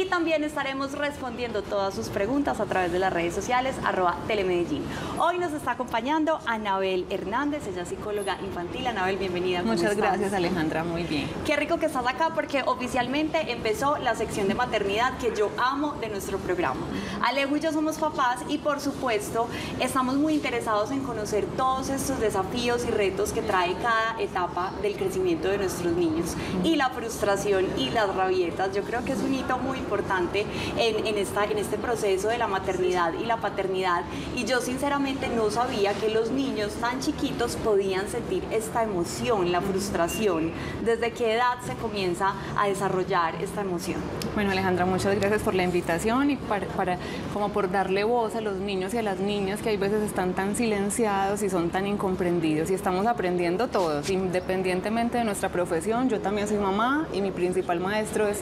y también estaremos respondiendo todas sus preguntas a través de las redes sociales arroba telemedellín. Hoy nos está acompañando Anabel Hernández, ella es psicóloga infantil. Anabel, bienvenida. Muchas gracias Alejandra, muy bien. Qué rico que estás acá porque oficialmente empezó la sección de maternidad que yo amo de nuestro programa. Alejo y yo somos papás y por supuesto estamos muy interesados en conocer todos estos desafíos y retos que trae cada etapa del crecimiento de nuestros niños y la frustración y las rabietas. Yo creo que es un hito muy importante en, en, esta, en este proceso de la maternidad y la paternidad y yo sinceramente no sabía que los niños tan chiquitos podían sentir esta emoción, la frustración. ¿Desde qué edad se comienza a desarrollar esta emoción? Bueno Alejandra, muchas gracias por la invitación y para, para como por darle voz a los niños y a las niñas que hay veces están tan silenciados y son tan incomprendidos y estamos aprendiendo todos, independientemente de nuestra profesión. Yo también soy mamá y mi principal maestro es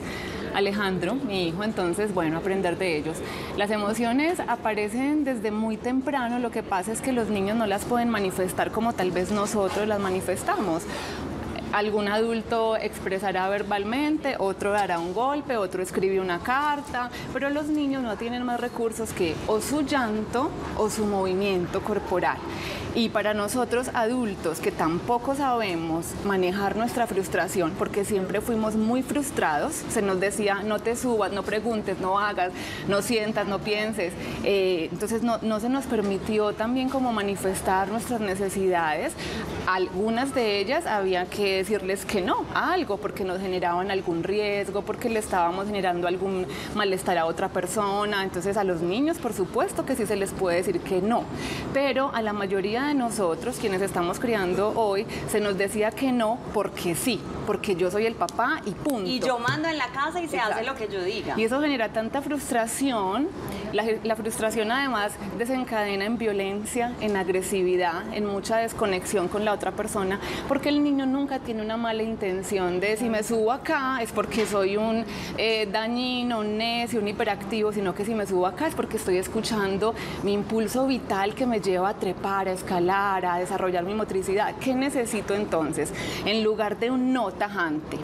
Alejandro, mi hijo, entonces, bueno, aprender de ellos. Las emociones aparecen desde muy temprano, lo que pasa es que los niños no las pueden manifestar como tal vez nosotros las manifestamos algún adulto expresará verbalmente, otro dará un golpe, otro escribe una carta, pero los niños no tienen más recursos que o su llanto o su movimiento corporal. Y para nosotros adultos que tampoco sabemos manejar nuestra frustración, porque siempre fuimos muy frustrados, se nos decía no te subas, no preguntes, no hagas, no sientas, no pienses. Eh, entonces no, no se nos permitió también como manifestar nuestras necesidades. Algunas de ellas había que decirles que no a algo, porque nos generaban algún riesgo, porque le estábamos generando algún malestar a otra persona. Entonces a los niños, por supuesto que sí se les puede decir que no, pero a la mayoría de nosotros, quienes estamos criando hoy, se nos decía que no porque sí, porque yo soy el papá y punto. Y yo mando en la casa y se hace lo que yo diga. Y eso genera tanta frustración. La, la frustración además desencadena en violencia, en agresividad, en mucha desconexión con la otra persona, porque el niño nunca tiene una mala intención de si me subo acá es porque soy un eh, dañino, un necio, un hiperactivo, sino que si me subo acá es porque estoy escuchando mi impulso vital que me lleva a trepar, a escalar, a desarrollar mi motricidad. ¿Qué necesito entonces? En lugar de un no tajante,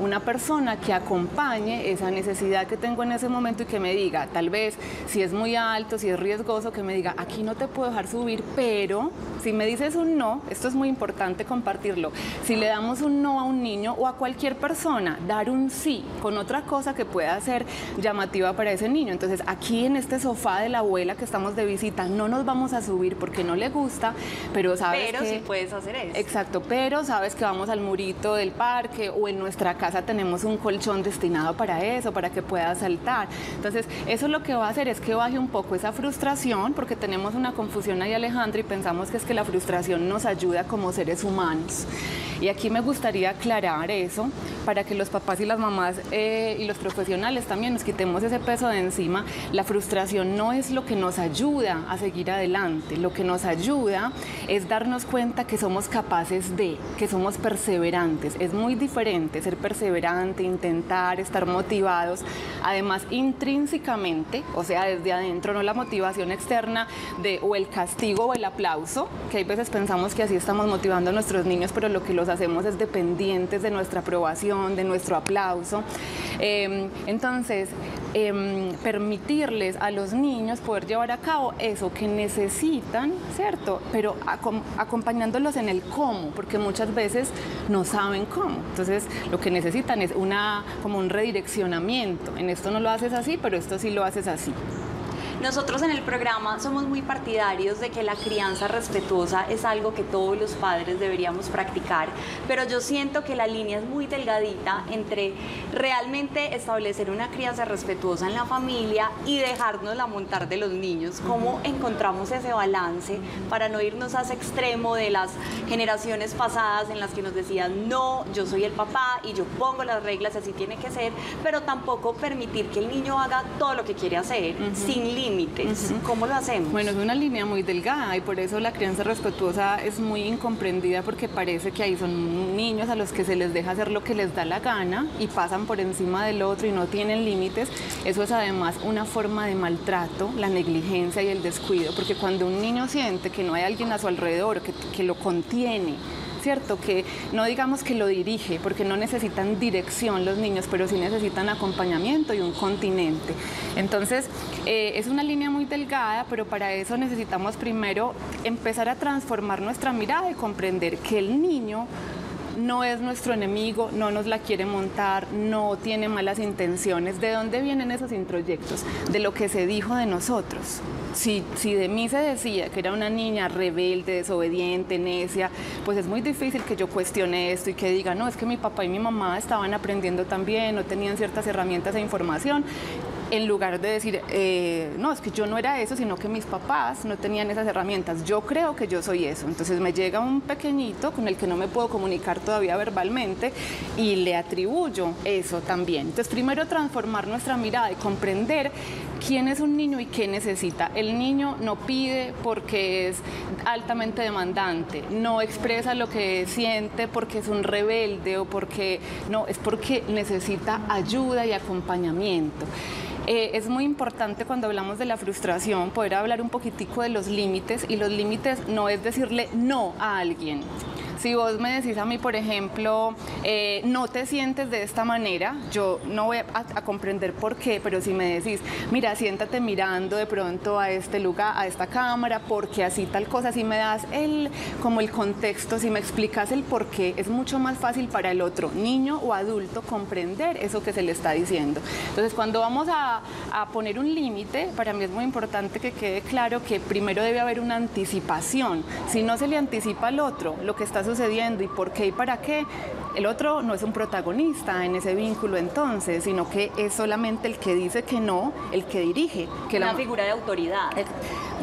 una persona que acompañe esa necesidad que tengo en ese momento y que me diga, tal vez si es muy alto, si es riesgoso, que me diga, aquí no te puedo dejar subir, pero si me dices un no, esto es muy importante compartirlo, si le damos un no a un niño o a cualquier persona, dar un sí con otra cosa que pueda ser llamativa para ese niño. Entonces aquí en este sofá de la abuela que estamos de visita, no nos vamos a subir porque no le gusta, pero sabes pero que... sí puedes hacer eso. Exacto, pero sabes que vamos al murito del parque o en nuestra casa tenemos un colchón destinado para eso, para que pueda saltar. Entonces, eso lo que va a hacer es que baje un poco esa frustración, porque tenemos una confusión ahí, Alejandra, y pensamos que es que la frustración nos ayuda como seres humanos. Y aquí me gustaría aclarar eso para que los papás y las mamás eh, y los profesionales también nos quitemos ese peso de encima. La frustración no es lo que nos ayuda a seguir adelante, lo que nos ayuda es darnos cuenta que somos capaces de, que somos perseverantes. Es muy diferente ser perseverante, intentar, estar motivados, además intrínsecamente, o sea, desde adentro, no la motivación externa de o el castigo o el aplauso, que hay veces pensamos que así estamos motivando a nuestros niños, pero lo que los hacemos es dependientes de nuestra aprobación, de nuestro aplauso. Eh, entonces, eh, permitirles a los niños poder llevar a cabo eso que necesitan, ¿cierto? Pero acom acompañándolos en el cómo, porque muchas veces no saben cómo. Entonces, lo que necesitan es una, como un redireccionamiento. En esto no lo haces así, pero esto sí lo haces así. Nosotros en el programa somos muy partidarios de que la crianza respetuosa es algo que todos los padres deberíamos practicar, pero yo siento que la línea es muy delgadita entre realmente establecer una crianza respetuosa en la familia y dejarnos la montar de los niños. ¿Cómo encontramos ese balance para no irnos a ese extremo de las generaciones pasadas en las que nos decían, no, yo soy el papá y yo pongo las reglas, así tiene que ser, pero tampoco permitir que el niño haga todo lo que quiere hacer, uh -huh. sin límites? Uh -huh. ¿Cómo lo hacemos? Bueno, es una línea muy delgada y por eso la crianza respetuosa es muy incomprendida porque parece que ahí son niños a los que se les deja hacer lo que les da la gana y pasan por encima del otro y no tienen límites. Eso es además una forma de maltrato, la negligencia y el descuido, porque cuando un niño siente que no hay alguien a su alrededor que, que lo contiene, ¿cierto? Que no digamos que lo dirige, porque no necesitan dirección los niños, pero sí necesitan acompañamiento y un continente. Entonces, eh, es una línea muy delgada, pero para eso necesitamos primero empezar a transformar nuestra mirada y comprender que el niño no es nuestro enemigo, no nos la quiere montar, no tiene malas intenciones. ¿De dónde vienen esos introyectos? De lo que se dijo de nosotros. Si, si, de mí se decía que era una niña rebelde, desobediente, necia, pues es muy difícil que yo cuestione esto y que diga, no, es que mi papá y mi mamá estaban aprendiendo también, no tenían ciertas herramientas e información en lugar de decir, eh, no, es que yo no era eso, sino que mis papás no tenían esas herramientas. Yo creo que yo soy eso. Entonces me llega un pequeñito con el que no me puedo comunicar todavía verbalmente y le atribuyo eso también. Entonces primero transformar nuestra mirada y comprender quién es un niño y qué necesita. El niño no pide porque es altamente demandante, no expresa lo que siente porque es un rebelde o porque no, es porque necesita ayuda y acompañamiento. Eh, es muy importante cuando hablamos de la frustración poder hablar un poquitico de los límites y los límites no es decirle no a alguien. Si vos me decís a mí, por ejemplo, eh, no te sientes de esta manera, yo no voy a, comprender por qué, pero si me decís, mira, siéntate mirando de pronto a este lugar, a esta cámara, porque así tal cosa, si me das el, como el contexto, si me explicas el por qué, es mucho más fácil para el otro, niño o adulto, comprender eso que se le está diciendo. Entonces, cuando vamos a, a poner un límite, para mí es muy importante que quede claro que primero debe haber una anticipación. Si no se le anticipa al otro lo que está sucediendo y por qué y para qué, el otro no es un protagonista en ese vínculo entonces, sino que es solamente el que dice que no, el que dirige. Que Una figura de autoridad.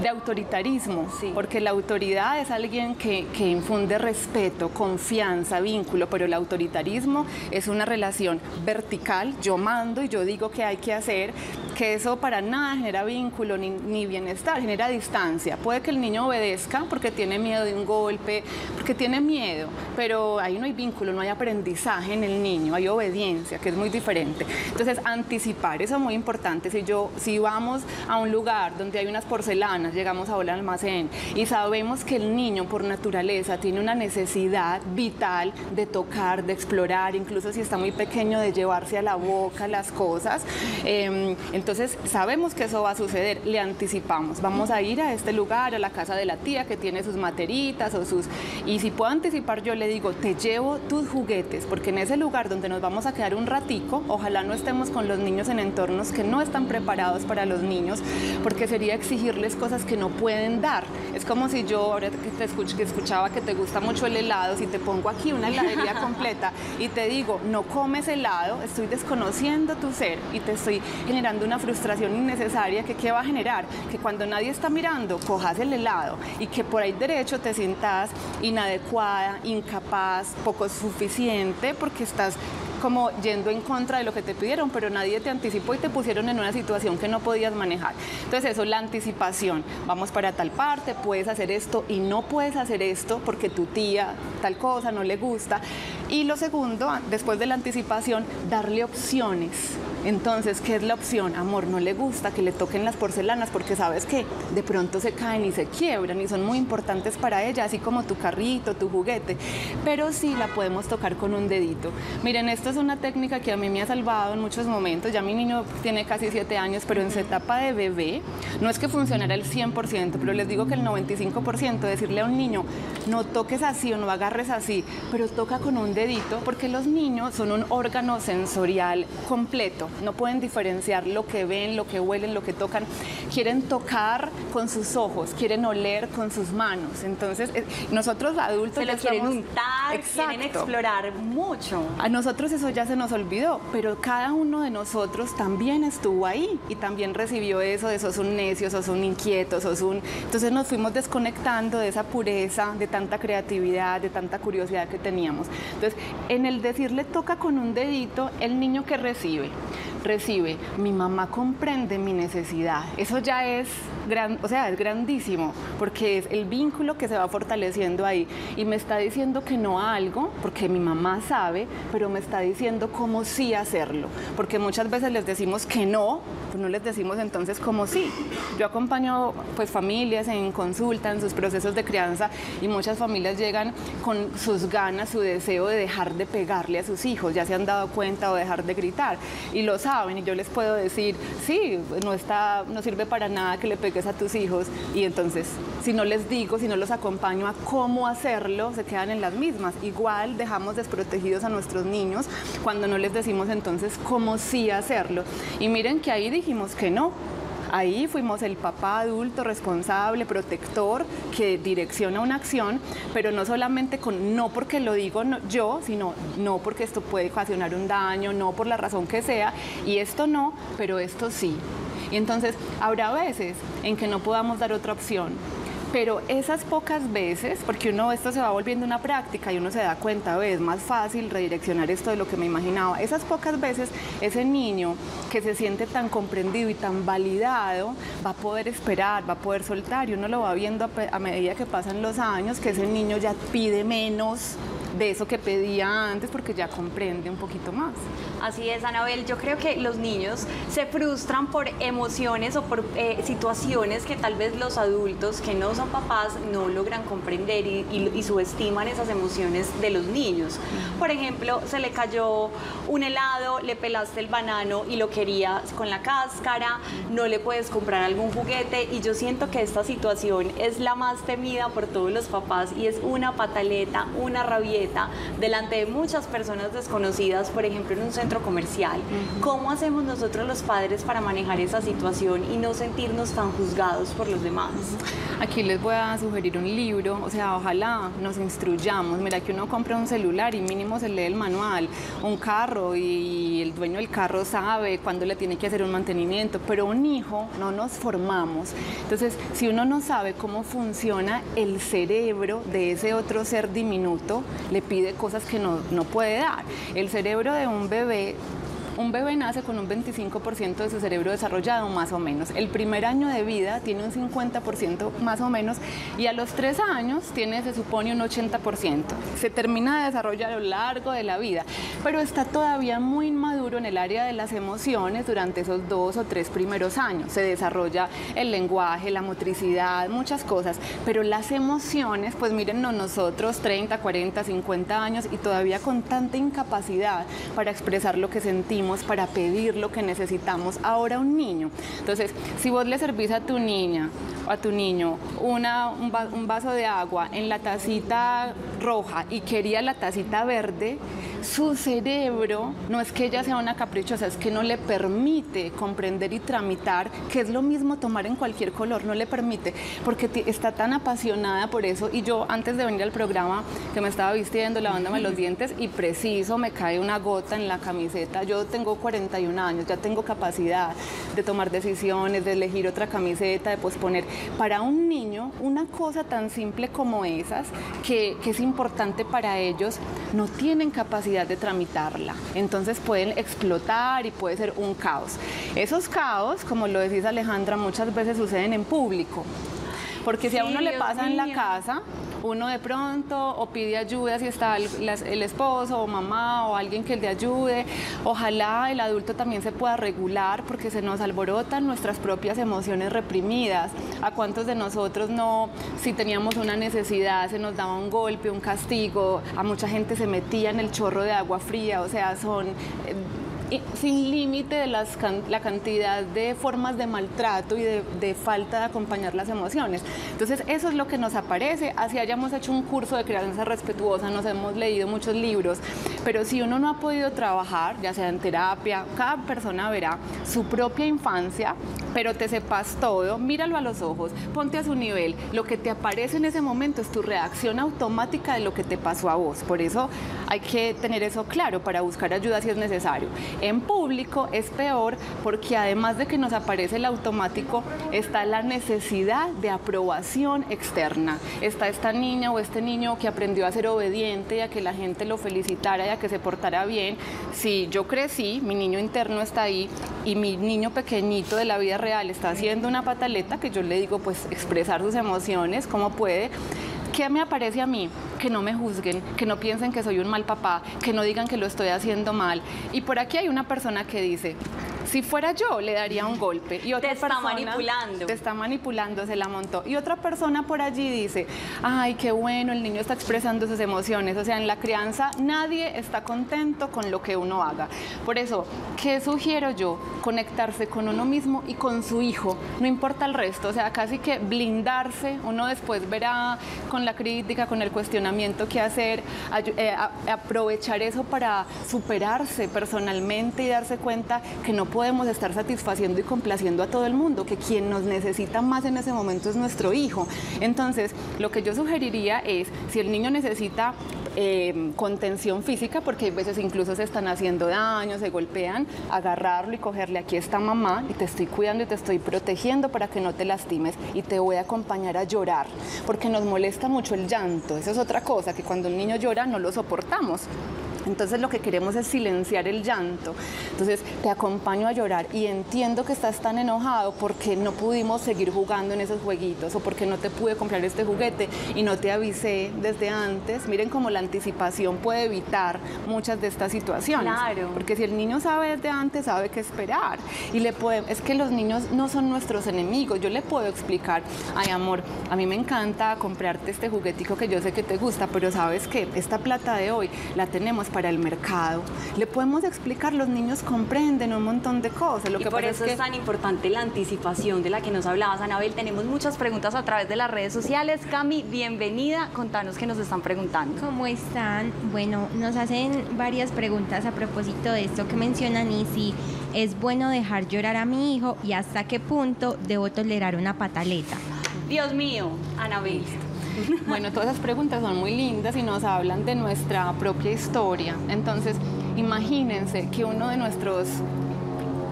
De autoritarismo, sí. porque la autoridad es alguien que, que infunde respeto, confianza, vínculo, pero el autoritarismo es una relación vertical, yo mando y yo digo que hay que hacer, que eso para nada genera vínculo ni, ni, bienestar, genera distancia. Puede que el niño obedezca porque tiene miedo de un golpe, porque tiene miedo, pero ahí no hay vínculo, no hay aprendizaje en el niño, hay obediencia, que es muy diferente. Entonces, anticipar, eso es muy importante. Si, yo, si vamos a un lugar donde hay unas porcelanas, llegamos a un almacén y sabemos que el niño por naturaleza tiene una necesidad vital de tocar, de explorar, incluso si está muy pequeño, de llevarse a la boca las cosas, eh, entonces sabemos que eso va a suceder, le anticipamos, vamos a ir a este lugar, a la casa de la tía que tiene sus materitas o sus... Y si puedo anticipar, yo le digo, te llevo tus juguetes porque en ese lugar donde nos vamos a quedar un ratico, ojalá no estemos con los niños en entornos que no están preparados para los niños, porque sería exigirles cosas que no pueden dar. Es como si yo, ahora que te escuch que escuchaba que te gusta mucho el helado, si te pongo aquí una heladería completa y te digo, no comes helado, estoy desconociendo tu ser y te estoy generando una frustración innecesaria que qué va a generar? Que cuando nadie está mirando, cojas el helado y que por ahí derecho te sientas inadecuada, incapaz, poco suficiente porque estás como yendo en contra de lo que te pidieron, pero nadie te anticipó y te pusieron en una situación que no podías manejar. Entonces eso, la anticipación. Vamos para tal parte, puedes hacer esto y no puedes hacer esto porque tu tía tal cosa no le gusta. Y lo segundo, después de la anticipación, darle opciones. Entonces, ¿qué es la opción? Amor, no le gusta que le toquen las porcelanas porque sabes que de pronto se caen y se quiebran y son muy importantes para ella, así como tu carrito, tu juguete. Pero sí la podemos tocar con un dedito. Miren, esto es una técnica que a mí me ha salvado en muchos momentos. Ya mi niño tiene casi siete años, pero en su etapa de bebé no es que funcionara el 100%, pero les digo que el 95% decirle a un niño, no toques así o no agarres así, pero toca con un dedito, porque los niños son un órgano sensorial completo no pueden diferenciar lo que ven, lo que huelen, lo que tocan. Quieren tocar con sus ojos, quieren oler con sus manos. Entonces, eh, nosotros adultos... Se lo quieren untar, quieren explorar mucho. A nosotros eso ya se nos olvidó, pero cada uno de nosotros también estuvo ahí y también recibió eso de sos un necio, sos un inquieto, sos un... Entonces nos fuimos desconectando de esa pureza, de tanta creatividad, de tanta curiosidad que teníamos. Entonces, en el decirle toca con un dedito, el niño que recibe recibe, mi mamá comprende mi necesidad. Eso ya es gran, o sea, es grandísimo, porque es el vínculo que se va fortaleciendo ahí. Y me está diciendo que no a algo, porque mi mamá sabe, pero me está diciendo cómo sí hacerlo, porque muchas veces les decimos que no, pues no les decimos entonces cómo sí. Yo acompaño pues familias en consulta, en sus procesos de crianza y muchas familias llegan con sus ganas, su deseo de dejar de pegarle a sus hijos, ya se han dado cuenta o dejar de gritar. Y lo saben y yo les puedo decir, sí, no está no sirve para nada que le pegues a tus hijos y entonces si no les digo, si no los acompaño a cómo hacerlo, se quedan en las mismas. Igual dejamos desprotegidos a nuestros niños cuando no les decimos entonces cómo sí hacerlo. Y miren que ahí dijimos que no, Ahí fuimos el papá adulto, responsable, protector, que direcciona una acción, pero no solamente con no porque lo digo yo, sino no porque esto puede ocasionar un daño, no por la razón que sea, y esto no, pero esto sí. Y entonces habrá veces en que no podamos dar otra opción, pero esas pocas veces, porque uno esto se va volviendo una práctica y uno se da cuenta, es más fácil redireccionar esto de lo que me imaginaba. Esas pocas veces ese niño que se siente tan comprendido y tan validado va a poder esperar, va a poder soltar y uno lo va viendo a, a medida que pasan los años, que ese niño ya pide menos de eso que pedía antes porque ya comprende un poquito más. Así es, Anabel. Yo creo que los niños se frustran por emociones o por eh, situaciones que tal vez los adultos que no son papás no logran comprender y, subestiman esas emociones de los niños. Por ejemplo, se le cayó un helado, le pelaste el banano y lo querías con la cáscara, no le puedes comprar algún juguete y yo siento que esta situación es la más temida por todos los papás y es una pataleta, una rabieta delante de muchas personas desconocidas, por ejemplo en un centro comercial. ¿Cómo hacemos nosotros los padres para manejar esa situación y no sentirnos tan juzgados por los demás? Aquí les voy a sugerir un libro, o sea, ojalá nos instruyamos. Mira que uno compra un celular y mínimo se lee el manual, un carro y el dueño del carro sabe cuándo le tiene que hacer un mantenimiento, pero un hijo no nos formamos. Entonces, si uno no sabe cómo funciona el cerebro de ese otro ser diminuto, le pide cosas que no, no puede dar. El cerebro de un bebé Okay. Un bebé nace con un 25% de su cerebro desarrollado más o menos. El primer año de vida tiene un 50% más o menos y a los tres años tiene, se supone, un 80%. Se termina de desarrollar a lo largo de la vida, pero está todavía muy inmaduro en el área de las emociones durante esos dos o tres primeros años. Se desarrolla el lenguaje, la motricidad, muchas cosas, pero las emociones, pues miren, nosotros 30, 40, 50 años y todavía con tanta incapacidad para expresar lo que sentimos para pedir lo que necesitamos. Ahora un niño. Entonces, si vos le servís a tu niña o a tu niño una, un vaso de agua en la tacita roja y quería la tacita verde, su cerebro no es que ella sea una caprichosa, es que no le permite comprender y tramitar, que es lo mismo tomar en cualquier color, no le permite, porque está tan apasionada por eso. Y yo antes de venir al programa, que me estaba vistiendo, lavándome los dientes, y preciso me cae una gota en la camiseta. Yo tengo 41 años, ya tengo capacidad de tomar decisiones, de elegir otra camiseta, de posponer. Para un niño, una cosa tan simple como esas, que, que es importante para ellos, no tienen capacidad de tramitarla. Entonces pueden explotar y puede ser un caos. Esos caos, como lo decís Alejandra, muchas veces suceden en público. Porque si a uno le pasa en la casa, uno de pronto o pide ayuda si está el, esposo o mamá o alguien que le ayude. Ojalá el adulto también se pueda regular porque se nos alborotan nuestras propias emociones reprimidas. ¿A cuántos de nosotros no, si teníamos una necesidad, se nos daba un golpe, un castigo? A mucha gente se metía en el chorro de agua fría, o sea, son... Eh, sin límite de las, la cantidad de formas de maltrato y de, falta de acompañar las emociones. Entonces, eso es lo que nos aparece. Así hayamos hecho un curso de crianza respetuosa, nos hemos leído muchos libros, pero si uno no ha podido trabajar, ya sea en terapia, cada persona verá su propia infancia, pero te sepas todo, míralo a los ojos, ponte a su nivel. Lo que te aparece en ese momento es tu reacción automática de lo que te pasó a vos. Por eso hay que tener eso claro para buscar ayuda si es necesario. En público es peor porque además de que nos aparece el automático, está la necesidad de aprobación externa. Está esta niña o este niño que aprendió a ser obediente y a que la gente lo felicitara y a que se portara bien. Si yo crecí, mi niño interno está ahí y mi niño pequeñito de la vida real está haciendo una pataleta que yo le digo pues expresar sus emociones, cómo puede. ¿Qué me aparece a mí? Que no me juzguen, que no piensen que soy un mal papá, que no digan que lo estoy haciendo mal. Y por aquí hay una persona que dice, si fuera yo, le daría un golpe. Y otra te está manipulando. Te está manipulando, se la montó. Y otra persona por allí dice, ay, qué bueno, el niño está expresando sus emociones. O sea, en la crianza nadie está contento con lo que uno haga. Por eso, ¿qué sugiero yo? Conectarse con uno mismo y con su hijo. No importa el resto. O sea, casi que blindarse. Uno después verá con la crítica, con el cuestionamiento qué hacer, eh, aprovechar eso para superarse personalmente y darse cuenta que no podemos estar satisfaciendo y complaciendo a todo el mundo, que quien nos necesita más en ese momento es nuestro hijo. Entonces, lo que yo sugeriría es, si el niño necesita em, contención física, porque hay veces incluso se están haciendo daño, se golpean, agarrarlo y cogerle, aquí está mamá y te estoy cuidando y te estoy protegiendo para que no te lastimes y te voy a acompañar a llorar, porque nos molesta mucho el llanto, eso es otra cosa, que cuando un niño llora no lo soportamos. Entonces lo que queremos es silenciar el llanto. Entonces te acompaño a llorar y entiendo que estás tan enojado porque no pudimos seguir jugando en esos jueguitos o porque no te pude comprar este juguete y no te avisé desde antes. Miren cómo la anticipación puede evitar muchas de estas situaciones. Claro. Porque si el niño sabe desde antes, sabe qué esperar. Y le puede, es que los niños no son nuestros enemigos. Yo le puedo explicar, ay amor, a mí me encanta comprarte este juguetico que yo sé que te gusta, pero sabes que esta plata de hoy la tenemos para el mercado. Le podemos explicar, los niños comprenden un montón de cosas. Lo y que por eso es, tan importante la anticipación de la que nos hablabas, Anabel. Tenemos muchas preguntas a través de las redes sociales. Cami, bienvenida. Contanos qué nos están preguntando. ¿Cómo están? Bueno, nos hacen varias preguntas a propósito de esto que mencionan y si es bueno dejar llorar a mi hijo y hasta qué punto debo tolerar una pataleta. Dios mío, Anabel. Bueno, todas esas preguntas son muy lindas y nos hablan de nuestra propia historia. Entonces, imagínense que uno de nuestros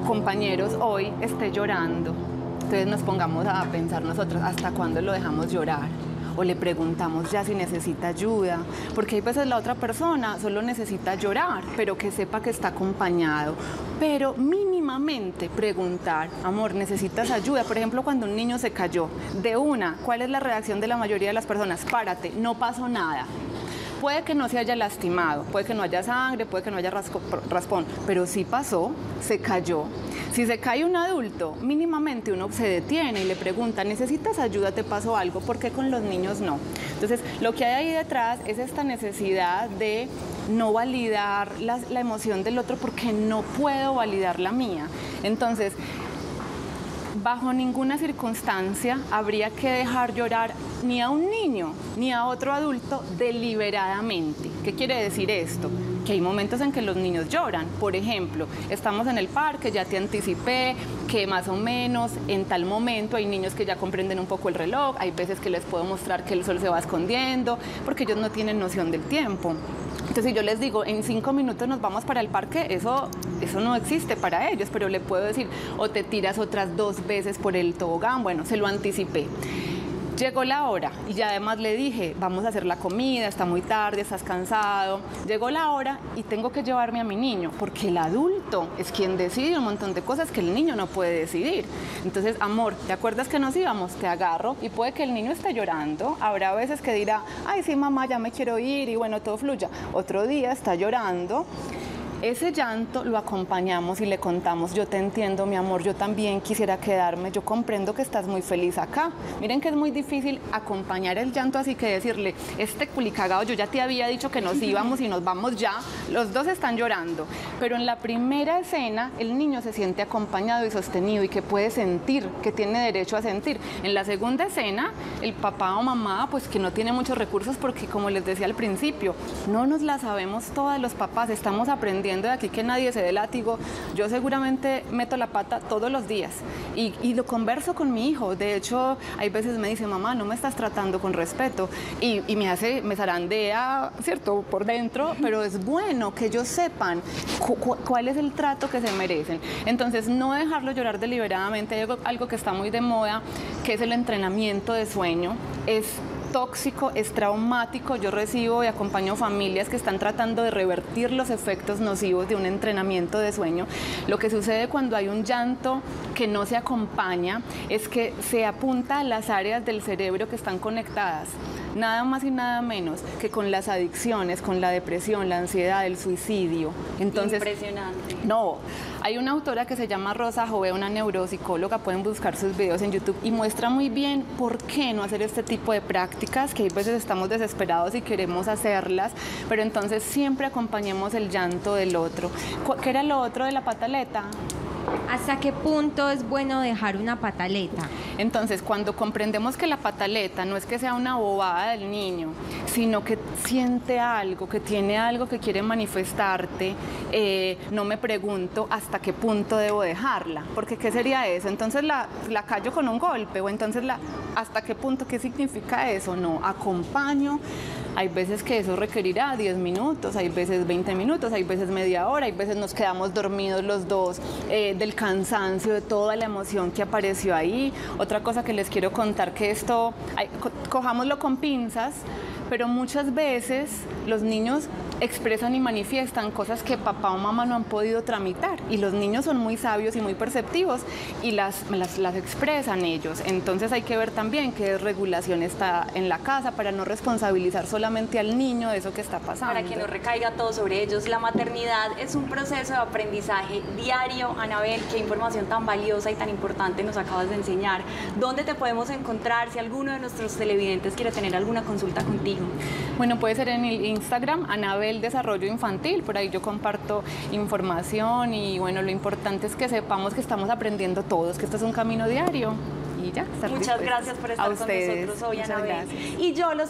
compañeros hoy esté llorando. Entonces nos pongamos a pensar nosotros, ¿hasta cuándo lo dejamos llorar? o le preguntamos ya si necesita ayuda, porque hay veces la otra persona solo necesita llorar, pero que sepa que está acompañado. Pero preguntar, amor, ¿necesitas ayuda? Por ejemplo, cuando un niño se cayó, de una, ¿cuál es la reacción de la mayoría de las personas? Párate, no pasó nada. Puede que no se haya lastimado, puede que no haya sangre, puede que no haya raspón, pero sí pasó, se cayó. Si se cae un adulto, mínimamente uno se detiene y le pregunta, ¿necesitas ayuda? ¿Te pasó algo? ¿Por qué con los niños no? Entonces, lo que hay ahí detrás es esta necesidad de no validar la, la emoción del otro porque no puedo validar la mía. Entonces, bajo ninguna circunstancia habría que dejar llorar ni a un niño ni a otro adulto deliberadamente. ¿Qué quiere decir esto? Que hay momentos en que los niños lloran. Por ejemplo, estamos en el parque, ya te anticipé que más o menos en tal momento hay niños que ya comprenden un poco el reloj, hay veces que les puedo mostrar que el sol se va escondiendo, porque ellos no tienen noción del tiempo. Entonces, si yo les digo, en cinco minutos nos vamos para el parque, eso, eso no existe para ellos, pero le puedo decir, o te tiras otras dos veces por el tobogán, bueno, se lo anticipé. Llegó la hora y ya además le dije, vamos a hacer la comida, está muy tarde, estás cansado. Llegó la hora y tengo que llevarme a mi niño, porque el adulto es quien decide un montón de cosas que el niño no puede decidir. Entonces, amor, ¿te acuerdas que nos íbamos? Te agarro y puede que el niño esté llorando. Habrá veces que dirá, ay, sí, mamá, ya me quiero ir y bueno, todo fluya. Otro día está llorando ese llanto lo acompañamos y le contamos, yo te entiendo mi amor, yo también quisiera quedarme, yo comprendo que estás muy feliz acá. Miren que es muy difícil acompañar el llanto así que decirle, este culicagado, yo ya te había dicho que nos íbamos y nos vamos ya, los dos están llorando. Pero en la primera escena el niño se siente acompañado y sostenido y que puede sentir, que tiene derecho a sentir. En la segunda escena el papá o mamá pues que no tiene muchos recursos porque como les decía al principio, no nos la sabemos todas los papás, estamos aprendiendo aprendiendo de aquí que nadie se dé látigo. Yo seguramente meto la pata todos los días y, y lo converso con mi hijo. De hecho, hay veces me dice, mamá, no me estás tratando con respeto. Y, y me hace, me zarandea, ¿cierto? Por dentro, pero es bueno que ellos sepan cu- cu- cuál es el trato que se merecen. Entonces, no dejarlo llorar deliberadamente. Algo, algo que está muy de moda, que es el entrenamiento de sueño. Es tóxico, es traumático. Yo recibo y acompaño familias que están tratando de revertir los efectos nocivos de un entrenamiento de sueño. Lo que sucede cuando hay un llanto que no se acompaña es que se apunta a las áreas del cerebro que están conectadas. Nada más y nada menos que con las adicciones, con la depresión, la ansiedad, el suicidio. Entonces, Impresionante. no, hay una autora que se llama Rosa Jove, una neuropsicóloga, pueden buscar sus videos en YouTube y muestra muy bien por qué no hacer este tipo de prácticas, que a veces estamos desesperados y queremos hacerlas, pero entonces siempre acompañemos el llanto del otro. ¿Qué era lo otro de la pataleta? ¿Hasta qué punto es bueno dejar una pataleta? Entonces, cuando comprendemos que la pataleta no es que sea una bobada del niño, sino que siente algo, que tiene algo que quiere manifestarte, eh, no me pregunto hasta qué punto debo dejarla. Porque ¿qué sería eso? Entonces la, la callo con un golpe o entonces la, hasta qué punto, ¿qué significa eso? No, acompaño. Hay veces que eso requerirá 10 minutos, hay veces 20 minutos, hay veces media hora, hay veces nos quedamos dormidos los dos eh, del cansancio, de toda la emoción que apareció ahí. Otra cosa que les quiero contar que esto, cojámoslo con pinzas, pero muchas veces los niños expresan y manifiestan cosas que papá o mamá no han podido tramitar y los niños son muy sabios y muy perceptivos y las, las, expresan ellos. Entonces hay que ver también qué regulación está en la casa para no responsabilizar solamente al niño de eso que está pasando. Para que no recaiga todo sobre ellos. La maternidad es un proceso de aprendizaje diario. Anabel, qué información tan valiosa y tan importante nos acabas de enseñar. ¿Dónde te podemos encontrar si alguno de nuestros televidentes quiere tener alguna consulta contigo? Bueno, puede ser en el Instagram, Anabel Desarrollo Infantil, por ahí yo comparto información y bueno, lo importante es que sepamos que estamos aprendiendo todos, que esto es un camino diario. Y ya. Muchas gracias por estar con nosotros hoy, Anabel. Y yo los